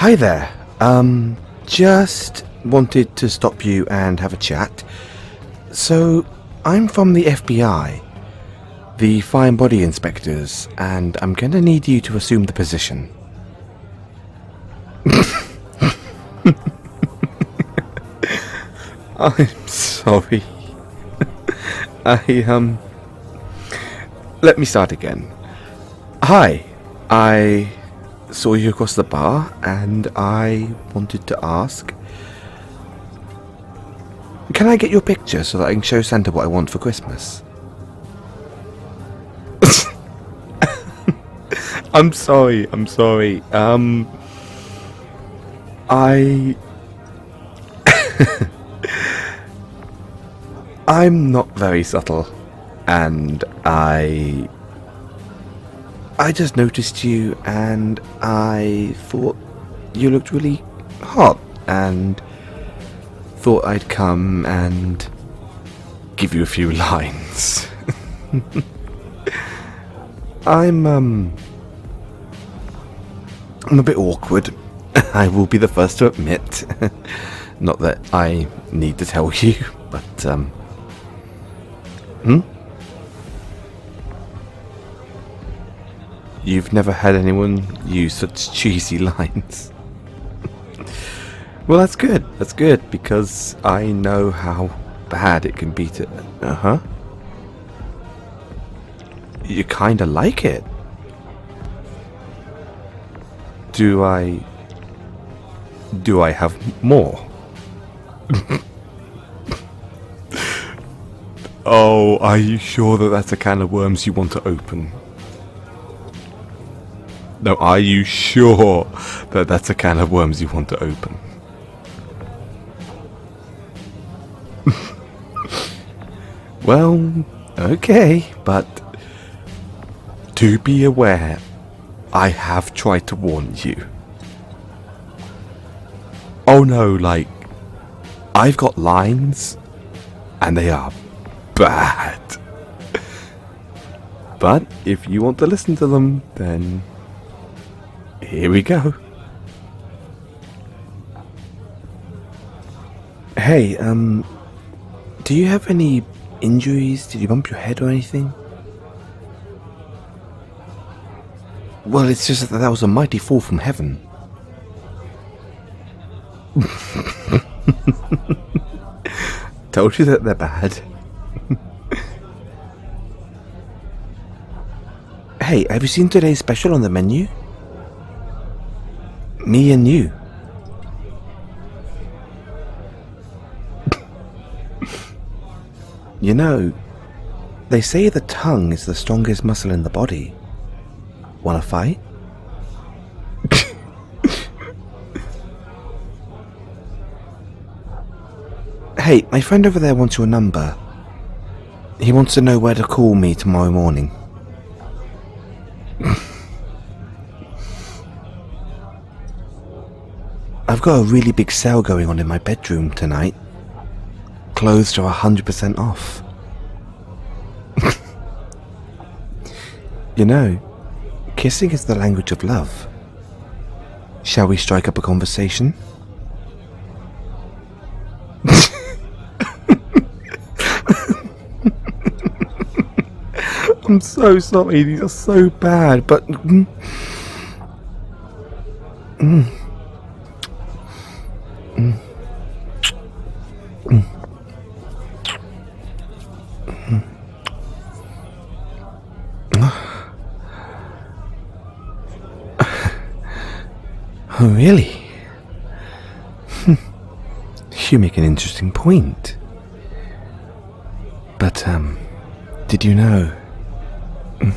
Hi there. Um, just wanted to stop you and have a chat. So, I'm from the FBI, the Fine Body Inspectors, and I'm gonna need you to assume the position. I'm sorry. I, um. Let me start again. Hi, I saw you across the bar and I wanted to ask Can I get your picture so that I can show Santa what I want for Christmas? I'm sorry, I'm sorry. Um I I'm not very subtle and I I just noticed you and I thought you looked really hot and thought I'd come and give you a few lines. I'm um I'm a bit awkward. I will be the first to admit. Not that I need to tell you, but um Hmm? You've never had anyone use such cheesy lines. well, that's good. That's good because I know how bad it can be to. Uh huh. You kinda like it. Do I. Do I have more? oh, are you sure that that's a can of worms you want to open? No, are you sure that that's a can of worms you want to open? well, okay, but do be aware, I have tried to warn you. Oh no, like, I've got lines, and they are bad. But if you want to listen to them, then here we go. Hey, um, do you have any injuries? Did you bump your head or anything? Well, it's just that that was a mighty fall from heaven. Told you that they're bad. hey, have you seen today's special on the menu? Me and you. you know, they say the tongue is the strongest muscle in the body. Wanna fight? hey, my friend over there wants your number. He wants to know where to call me tomorrow morning. I've got a really big sale going on in my bedroom tonight. Clothes are 100% off. you know, kissing is the language of love. Shall we strike up a conversation? I'm so sorry, these are so bad, but. Mm, mm. Oh, really? you make an interesting point. But, um, did you know?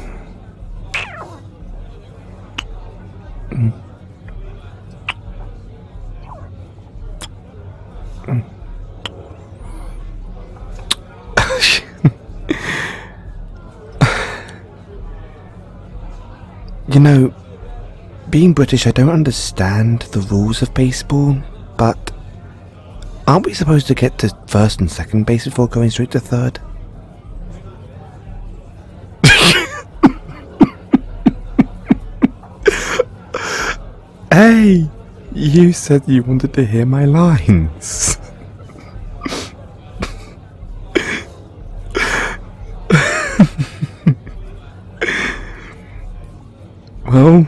you know, being British, I don't understand the rules of baseball, but aren't we supposed to get to first and second base before going straight to third? hey, You said you wanted to hear my lines. well,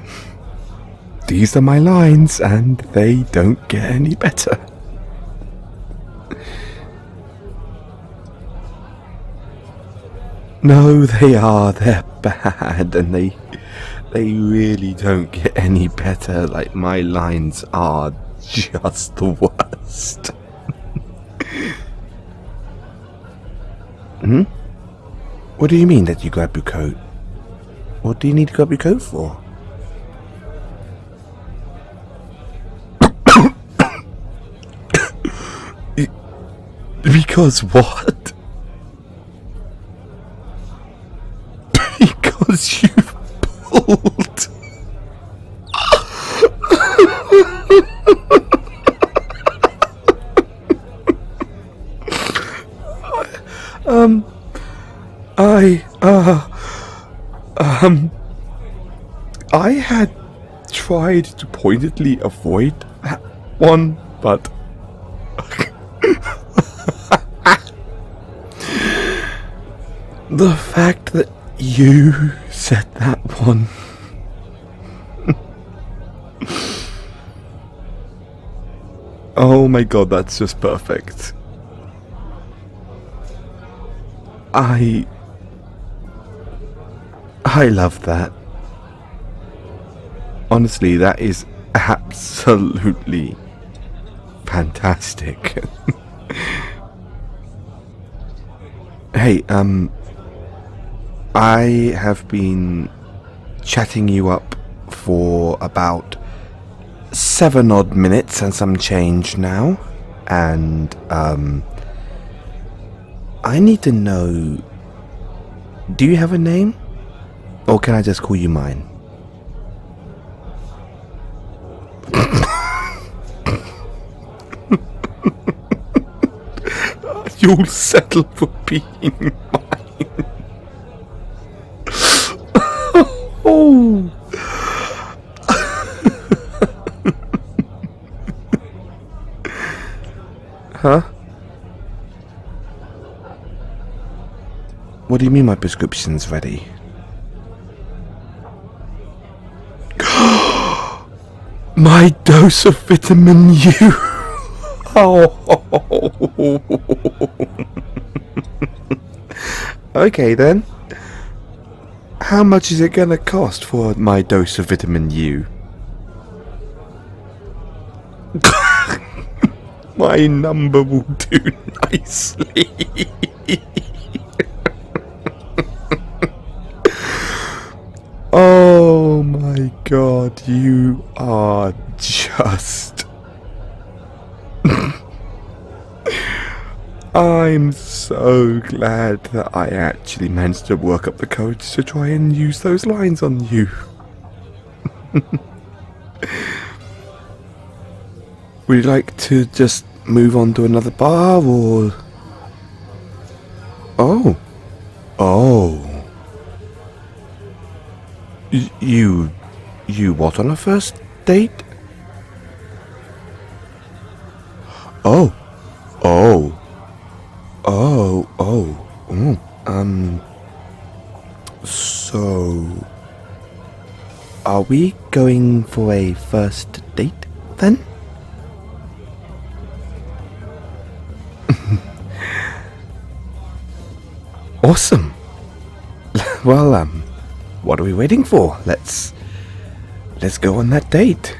these are my lines, and they don't get any better. No, they are. They're bad, and they they really don't get any better. Like my lines are just the worst. hmm. What do you mean that you grab your coat? What do you need to grab your coat for? Because what? because you pulled. um, I, uh, um, I had tried to pointedly avoid that one, but. The fact that you said that one. oh my god, that's just perfect. I. I love that. Honestly, that is absolutely fantastic. hey, um, I have been chatting you up for about seven odd minutes and some change now, and um, I need to know do you have a name? Or can I just call you mine? You'll settle for being Oh. Huh? What do you mean my prescription's ready? my dose of vitamin U. oh. okay then. How much is it gonna cost for my dose of vitamin U? My number will do nicely. oh my god, you are just. I'm so glad that I actually managed to work up the courage to try and use those lines on you. Would you like to just move on to another bar or. Oh. Oh. Y you. You what on a first date? Oh. Oh. Oh, oh, oh, um. So. Are we going for a first date then? Awesome. well, um, what are we waiting for? Let's. Let's go on that date.